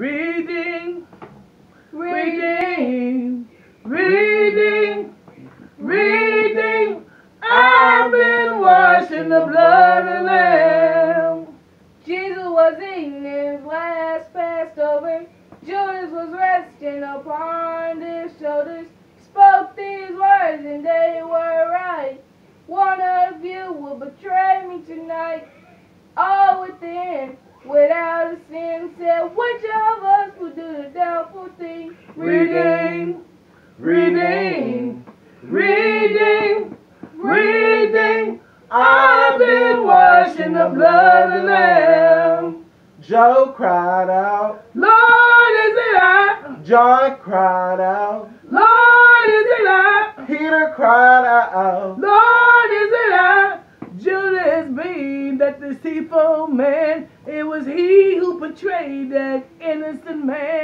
redeemed, redeemed, redeemed, redeemed. I've been washed in the blood of the Lamb. Jesus was eating his last Passover. Judas was resting upon his shoulders. Spoke these words and they were right. One of you will betray me tonight. All within, without a sin, said, which of Redeemed, redeemed, redeemed, redeemed. I've been washed in the blood of the Lamb. Joe cried out. Lord, is it I? John cried out. Lord, is it I? Peter cried out. Lord, is it I? Judas being that deceitful man, it was he who betrayed that innocent man.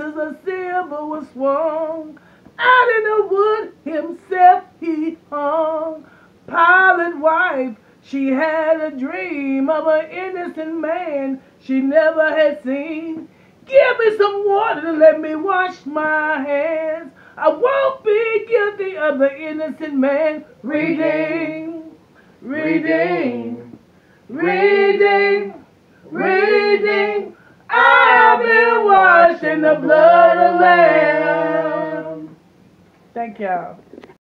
Pieces of silver was swung. Out in the wood himself he hung. Pilate wife, she had a dream of an innocent man she never had seen. Give me some water to let me wash my hands. I won't be guilty of the innocent man. redeem, redeem, redeemed, redeemed. I've been washed in the blood of the Lamb. Thank y'all.